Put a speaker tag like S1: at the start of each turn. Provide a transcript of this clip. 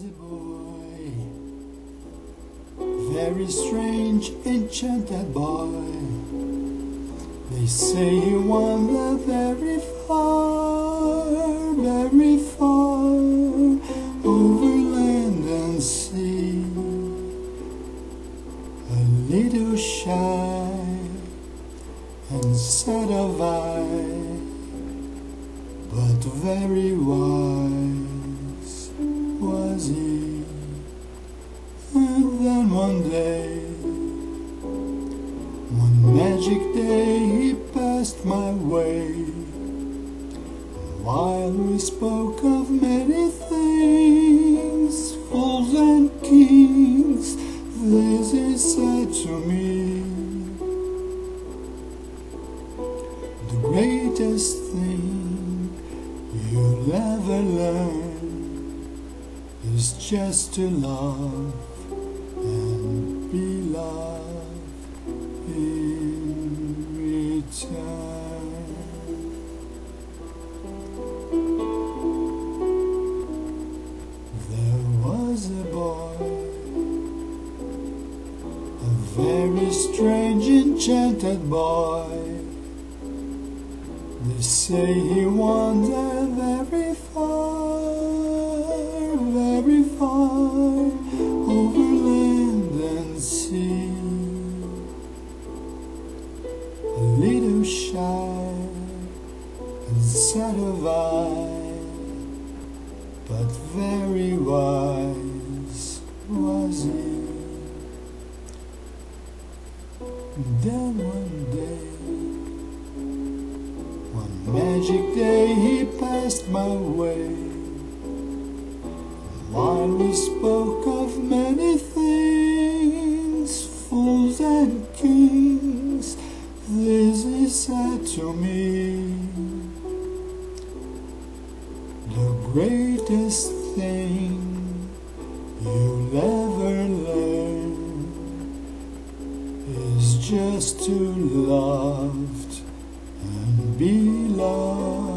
S1: a boy, very strange, enchanted boy. They say he wandered very far, very far, over land and sea. A little shy and sad of eye, but very wise he. And then one day, one magic day, he passed my way. While we spoke of many things, fools and kings, this he said to me. The greatest thing you'll ever learn is just to love and be loved in return. There was a boy, a very strange, enchanted boy. They say he wandered very far, over land and sea. A little shy and sad of eye, but very wise was he. Then one day, one magic day, he passed my way. While we spoke of many things, fools and kings, this he said to me. The greatest thing you'll ever learn is just to love and be loved